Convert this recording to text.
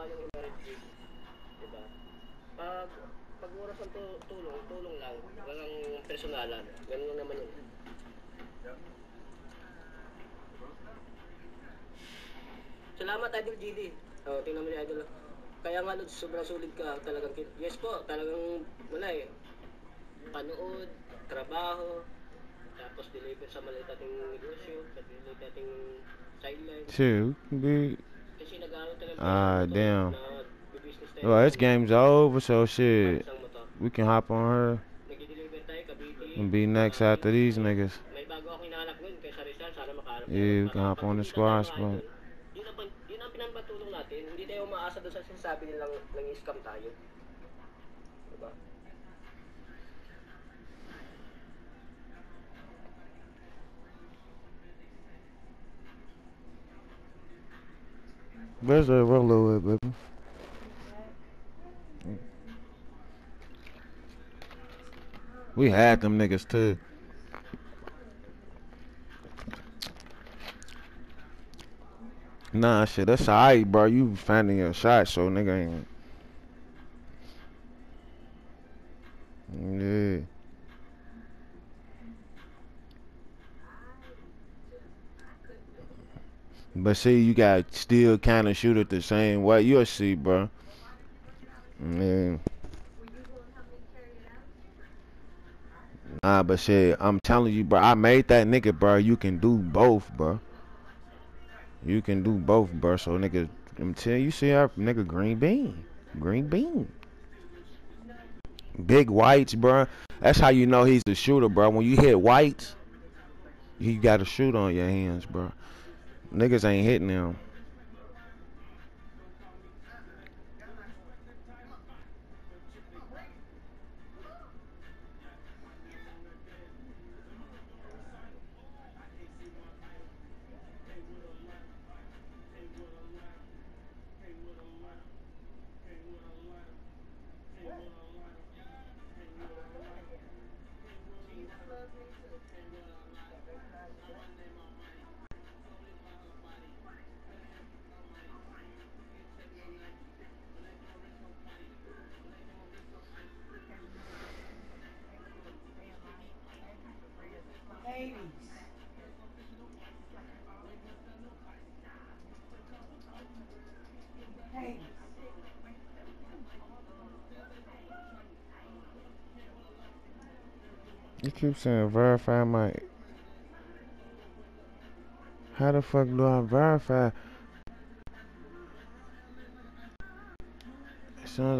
paano yung gig. Diba? Pag, pag oras ng tu- tulong, tulong lang. Walang personalan. Ganun naman yun. Salamat, Idol GD. Oh, tingnan mo ni Idol. Kaya nga, Lods, sobrang sulit ka. Talagang, yes po, talagang wala eh. Panood, trabaho, tapos deliver sa maliit ating negosyo, sa maliit ating sideline. Can be. Ah, damn. Well, this game's over, so shit. We can hop on her and be next after these niggas. Yeah, we can hop on the squash, but... but- Yun ang, pinapatulong natin. Hindi tayo umaasa doon sa sinasabi nilang nang-scam tayo. Where's the Rolo at, baby? We had them niggas too. Nah, shit, that's alright, bro. You finding your shot, so nigga ain't. Yeah. But see, you got still kind of shoot it the same way. You'll see, bro. Yeah. Nah, but shit, I'm telling you, bro. I made that nigga, bro. You can do both, bro. You can do both, bro. So, nigga, I'm telling you, see our nigga green bean, green bean, big whites, bro. That's how you know he's a shooter, bro. When you hit whites, you got a shoot on your hands, bro. Niggas ain't hitting them. You keep saying verify my. How the fuck do I verify? As soon